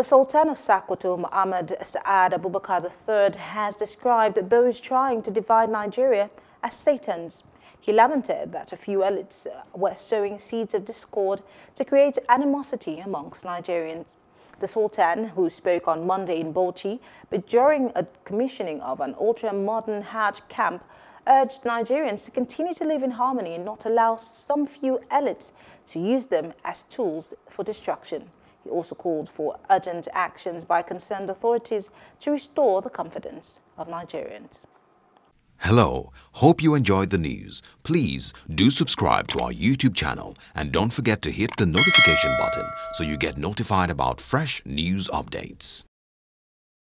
The Sultan of Sokoto, Muhammad Saad Abubakar III, has described those trying to divide Nigeria as Satans. He lamented that a few elites uh, were sowing seeds of discord to create animosity amongst Nigerians. The Sultan, who spoke on Monday in Bauchi, but during a commissioning of an ultra-modern Hajj camp, urged Nigerians to continue to live in harmony and not allow some few elites to use them as tools for destruction. He also called for urgent actions by concerned authorities to restore the confidence of Nigerians. Hello, hope you enjoyed the news. Please do subscribe to our YouTube channel and don't forget to hit the notification button so you get notified about fresh news updates.